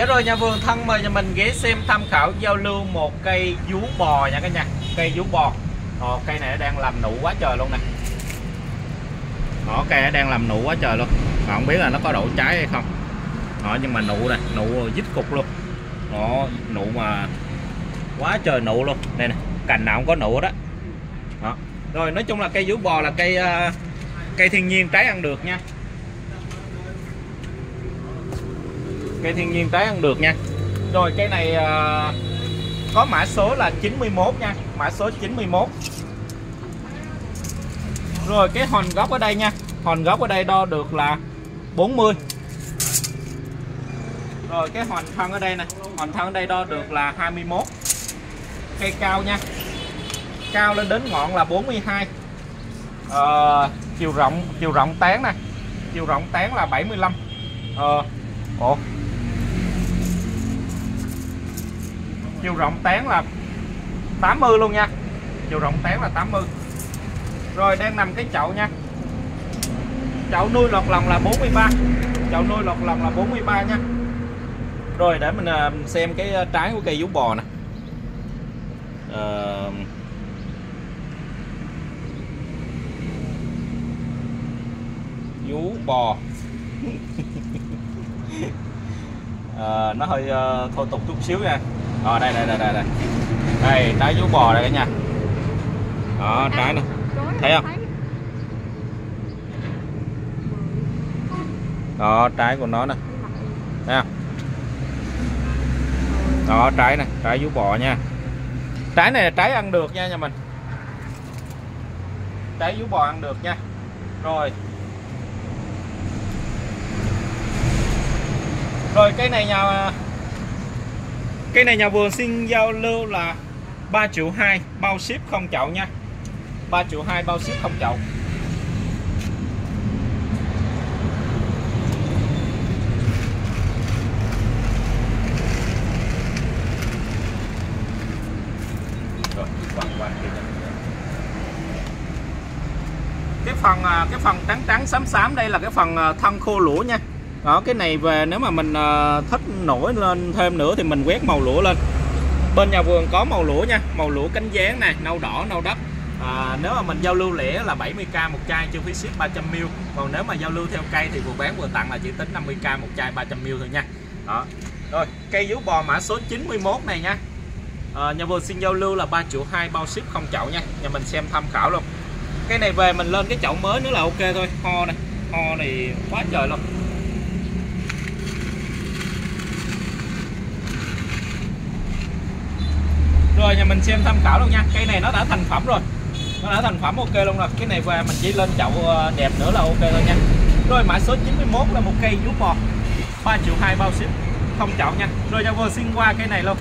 Dạ rồi nhà vườn thân mời nhà mình ghé xem tham khảo giao lưu một cây vú bò nha cả nhà. Cây vú bò. Ồ, Cây này nó đang làm nụ quá trời luôn nè. Đó, cây nó đang làm nụ quá trời luôn. Mà không biết là nó có đổ trái hay không. Đó, nhưng mà nụ nè, nụ dít cục luôn. Đó, nụ mà quá trời nụ luôn. Đây nè, cành nào cũng có nụ đó Đó. Rồi nói chung là cây vú bò là cây uh, cây thiên nhiên trái ăn được nha. Cây thiên nhiên tái ăn được nha. Rồi cây này à, có mã số là 91 nha. Mã số 91 rồi cái hòn gốc ở đây nha. Hòn gốc ở đây đo được là 40 rồi cái hòn thân ở đây nè. Hòn thân ở đây đo được là 21 cây cao nha. Cao lên đến ngọn là 42 ờ, chiều rộng chiều rộng tán nè. Chiều rộng tán là 75 ờ, ồ chiều rộng tán là 80 luôn nha. Chiều rộng tán là 80 rồi đang nằm cái chậu nha. Chậu nuôi lọt lòng là 43 chậu nuôi lọt lòng là 43 nha. Rồi để mình à, xem cái à, trái của cây vú bò nè. À... vú bò. À, nó hơi uh, thô tục chút xíu nha rồi đây đây đây đây đây. Đây trái vú bò đây cả nhà. Đó trái nè. thấy không? đó trái của nó nè. Thấy không? Đó trái nè trái vú bò nha. Trái này là trái ăn được nha nhà mình. Trái vú bò ăn được nha. Rồi. Rồi cây này nhà cây này nhà vườn xin giao lưu là 3 triệu 2 bao ship không chậu nha. 3 triệu 2 bao ship không chậu. Cái phần à, cái phần trắng trắng xám xám đây là cái phần à, thân khô lũa nha đó cái này về nếu mà mình ờ, thích nổi lên thêm nữa thì mình quét màu lũa lên. Bên nhà vườn có màu lũa nha màu lũa cánh dáng này nâu đỏ nâu đất à, nếu mà mình giao lưu lẻ là 70k một chai chưa phí ship 300ml còn nếu mà giao lưu theo cây thì vừa bán vừa tặng là chỉ tính 50k một chai 300ml thôi nha. Đó. Rồi cây vú bò mã số 91 này nha. À, nhà vườn xin giao lưu là 3 triệu 2 bao ship không chậu nha. Nhà mình xem tham khảo luôn. Cái này về mình lên cái chậu mới nữa là ok thôi. Ho này ho này quá trời luôn. Rồi, nhà mình xem tham khảo luôn nha. Cây này nó đã thành phẩm rồi. Nó đã thành phẩm, ok luôn rồi. Cái này về mình chỉ lên chậu ờ, đẹp nữa là ok thôi nha. Rồi, mã số 91 là một cây vú bò 3 triệu 2 bao ship. Không chậu nha. Rồi, nhà vừa xin qua cây này luôn.